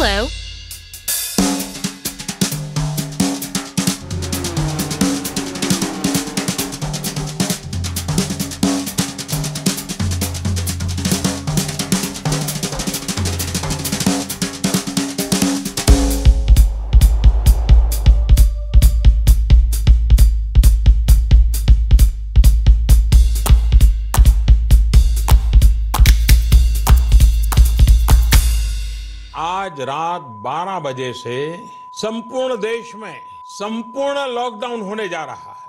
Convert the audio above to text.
Hello. आज रात 12 बजे से संपूर्ण देश में संपूर्ण लॉकडाउन होने जा रहा है।